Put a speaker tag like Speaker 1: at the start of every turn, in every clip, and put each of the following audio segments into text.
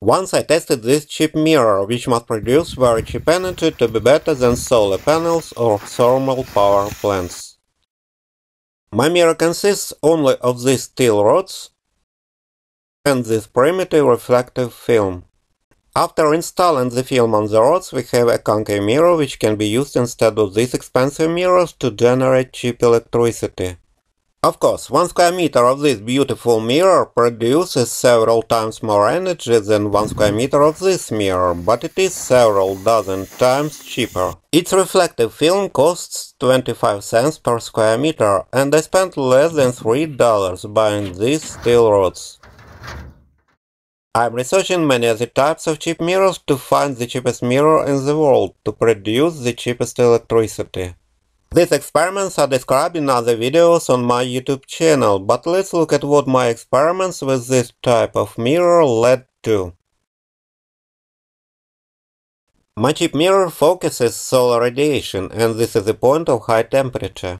Speaker 1: Once I tested this cheap mirror, which must produce very cheap energy to be better than solar panels or thermal power plants. My mirror consists only of these steel rods and this primitive reflective film. After installing the film on the rods, we have a concave mirror which can be used instead of these expensive mirrors to generate cheap electricity. Of course, one square meter of this beautiful mirror produces several times more energy than one square meter of this mirror, but it is several dozen times cheaper. Its reflective film costs 25 cents per square meter, and I spent less than $3 buying these steel rods. I'm researching many other types of cheap mirrors to find the cheapest mirror in the world to produce the cheapest electricity. These experiments are described in other videos on my YouTube channel, but let's look at what my experiments with this type of mirror led to. My cheap mirror focuses solar radiation, and this is the point of high temperature.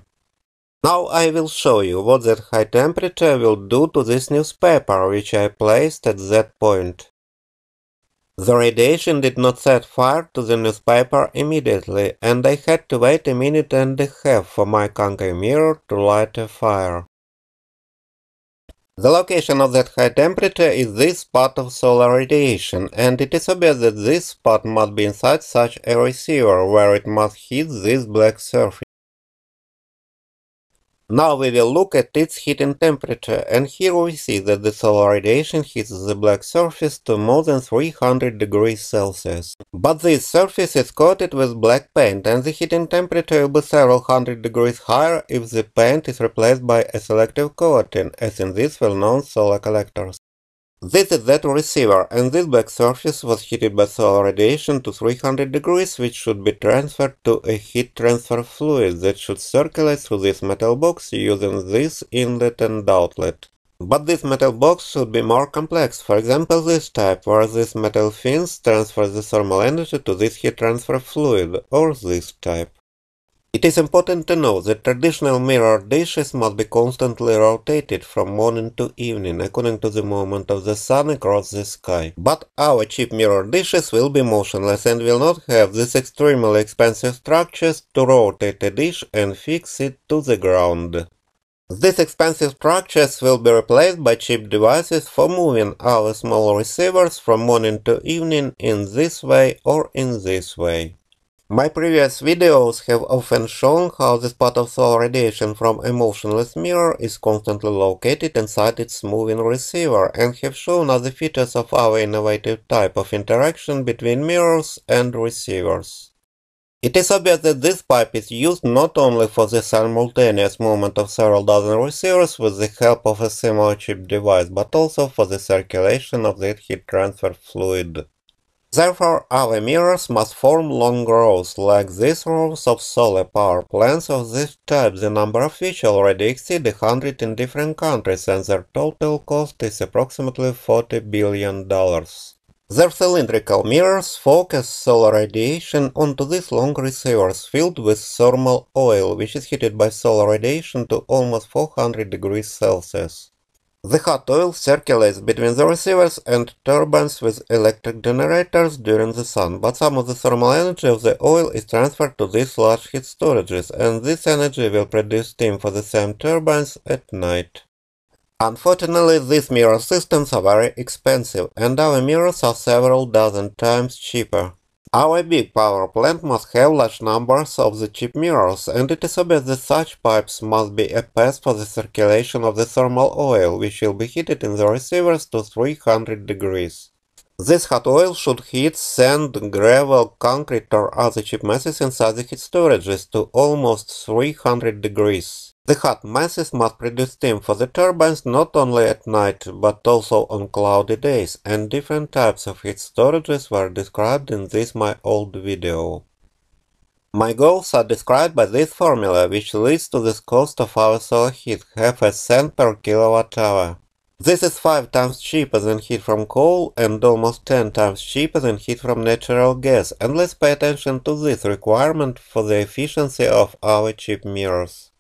Speaker 1: Now I will show you what that high temperature will do to this newspaper, which I placed at that point. The radiation did not set fire to the newspaper immediately, and I had to wait a minute and a half for my concave mirror to light a fire. The location of that high temperature is this spot of solar radiation, and it is obvious that this spot must be inside such a receiver, where it must hit this black surface. Now we will look at its heating temperature, and here we see that the solar radiation heats the black surface to more than 300 degrees Celsius. But this surface is coated with black paint, and the heating temperature will be several hundred degrees higher if the paint is replaced by a selective coating, as in these well-known solar collectors. This is that receiver, and this back surface was heated by solar radiation to 300 degrees, which should be transferred to a heat transfer fluid that should circulate through this metal box using this inlet and outlet. But this metal box should be more complex, for example this type, where these metal fins transfer the thermal energy to this heat transfer fluid, or this type. It is important to know that traditional mirror dishes must be constantly rotated from morning to evening according to the movement of the sun across the sky. But our cheap mirror dishes will be motionless and will not have these extremely expensive structures to rotate a dish and fix it to the ground. These expensive structures will be replaced by cheap devices for moving our small receivers from morning to evening in this way or in this way. My previous videos have often shown how the spot of solar radiation from a motionless mirror is constantly located inside its moving receiver and have shown other features of our innovative type of interaction between mirrors and receivers. It is obvious that this pipe is used not only for the simultaneous movement of several dozen receivers with the help of a similar chip device, but also for the circulation of the heat transfer fluid. Therefore, our mirrors must form long rows, like these rows of solar power plants of this type, the number of which already exceed hundred in different countries, and their total cost is approximately $40 billion. Their cylindrical mirrors focus solar radiation onto these long receivers filled with thermal oil, which is heated by solar radiation to almost 400 degrees Celsius. The hot oil circulates between the receivers and turbines with electric generators during the sun, but some of the thermal energy of the oil is transferred to these large heat storages, and this energy will produce steam for the same turbines at night. Unfortunately, these mirror systems are very expensive, and our mirrors are several dozen times cheaper. Our big power plant must have large numbers of the cheap mirrors, and it is obvious that such pipes must be a path for the circulation of the thermal oil, which will be heated in the receivers to 300 degrees. This hot oil should heat sand, gravel, concrete or other cheap masses inside the heat storages to almost 300 degrees. The hot masses must produce steam for the turbines not only at night, but also on cloudy days, and different types of heat storages were described in this my old video. My goals are described by this formula, which leads to this cost of our solar heat, half a cent per kilowatt hour. This is 5 times cheaper than heat from coal and almost 10 times cheaper than heat from natural gas, and let's pay attention to this requirement for the efficiency of our cheap mirrors.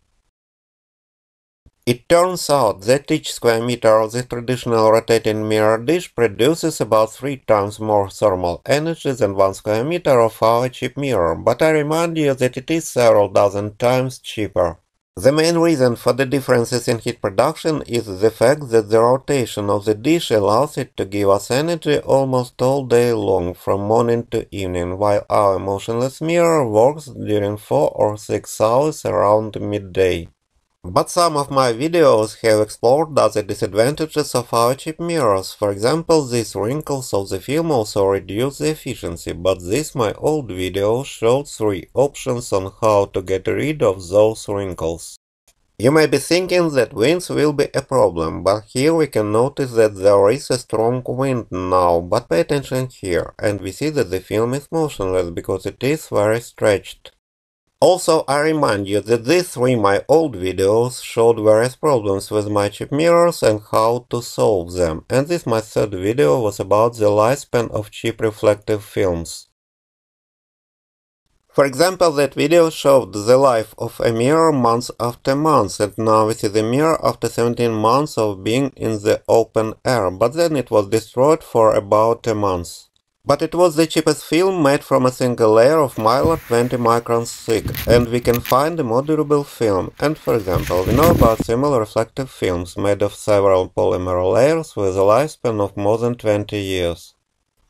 Speaker 1: It turns out that each square meter of the traditional rotating mirror dish produces about three times more thermal energy than one square meter of our cheap mirror, but I remind you that it is several dozen times cheaper. The main reason for the differences in heat production is the fact that the rotation of the dish allows it to give us energy almost all day long from morning to evening, while our motionless mirror works during 4 or 6 hours around midday. But some of my videos have explored other disadvantages of our cheap mirrors, for example these wrinkles of the film also reduce the efficiency, but this my old video showed three options on how to get rid of those wrinkles. You may be thinking that winds will be a problem, but here we can notice that there is a strong wind now, but pay attention here, and we see that the film is motionless because it is very stretched. Also, I remind you that these three my old videos showed various problems with my cheap mirrors and how to solve them, and this my third video was about the lifespan of cheap reflective films. For example, that video showed the life of a mirror month after month, and now we see the mirror after 17 months of being in the open air, but then it was destroyed for about a month. But it was the cheapest film made from a single layer of mylar 20 microns thick, and we can find a more durable film, and for example, we know about similar reflective films made of several polymer layers with a lifespan of more than 20 years.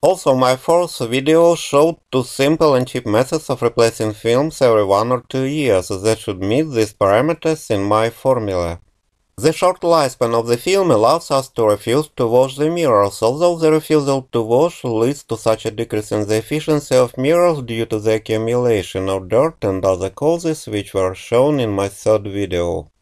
Speaker 1: Also, my fourth video showed two simple and cheap methods of replacing films every one or two years that should meet these parameters in my formula. The short lifespan of the film allows us to refuse to wash the mirrors, although the refusal to wash leads to such a decrease in the efficiency of mirrors due to the accumulation of dirt and other causes which were shown in my third video.